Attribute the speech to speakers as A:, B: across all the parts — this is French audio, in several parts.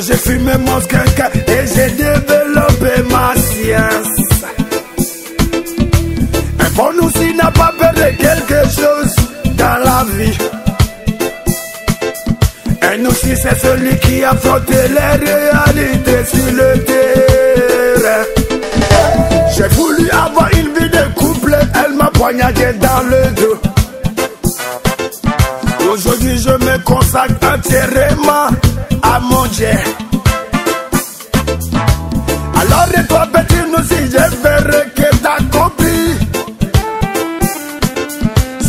A: j'ai fumé mon skunk et j'ai développé ma science. Un bon aussi n'a pas peur de quelque chose dans la vie. Un aussi c'est celui qui affronte les réalités sur le terrain. J'ai voulu avoir une vie de couple, elle m'a poignardé dans le dos. Aujourd'hui je me consacre entièrement Dieu. Alors et toi petit nous si je verrai que compris.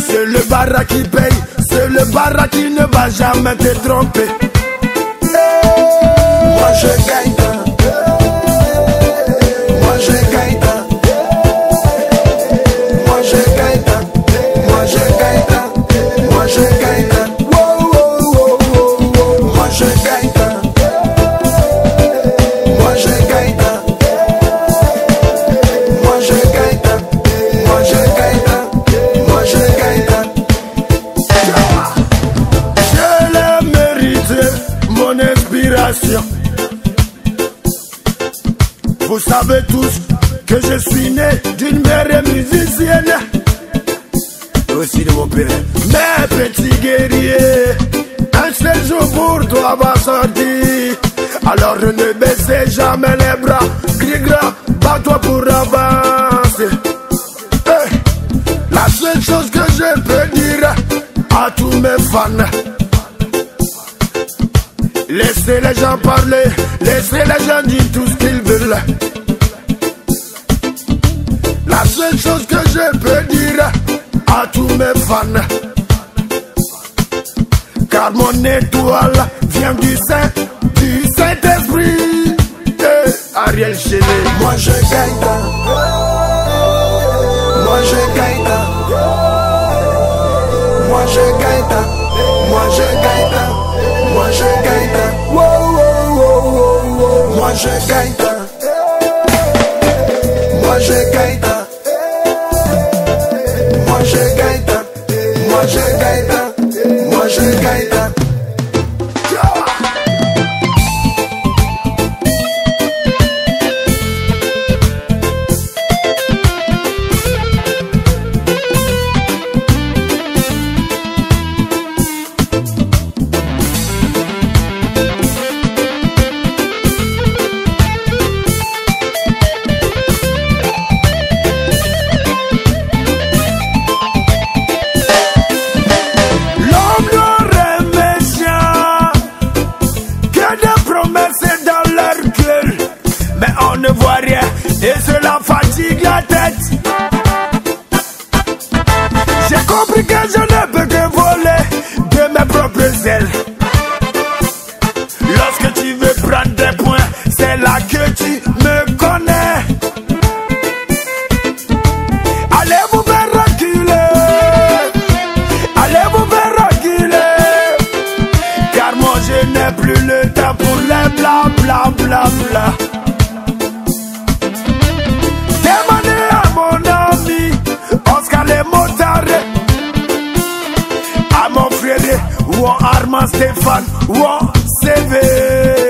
A: C'est le bara qui paye, c'est le bara qui ne va jamais te tromper. Moi je gagne. Vous savez tous que je suis né d'une mère musicienne. Aussi de mon père. Mais petit guerrier, un seul jour pour toi va sortir. Alors ne baissez jamais les bras. Gris gras, bats-toi pour avancer. La seule chose que je peux dire à tous mes fans. Laissez les gens parler, laissez les gens dire tout ce qu'ils veulent. La seule chose que je peux dire à tous mes fans, car mon étoile vient du Saint, du Saint-Esprit. Eh, Ariel Chéné, moi je gagne. Moi je gagne. Moi je gagne. Moi je gagne. Moi je gagne. Wow. Moi je gagne. Moi je gagne. Moi Que je ne peux que voler de mes propres ailes. Lorsque tu veux prendre des points, c'est là que tu me connais. Allez vous faire reculer? Allez vous faire reculer? Car moi je n'ai plus le temps pour les bla bla bla bla Maman Stéphane, wow, CV.